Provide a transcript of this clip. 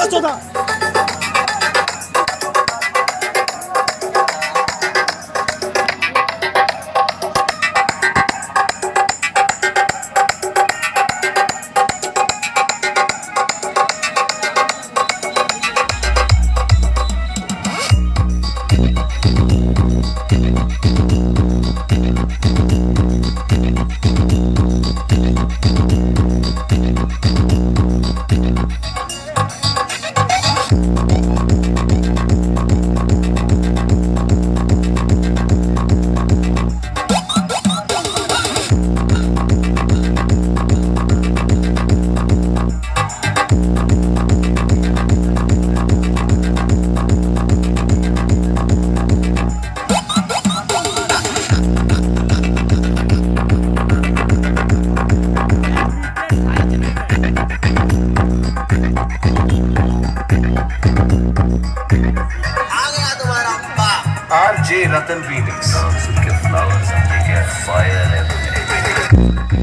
我做到。आ गया तुम्हारा बाप आरजे रतन रीमिक्स नाम सुन के फ्लावर समझे क्या फायर है मुझे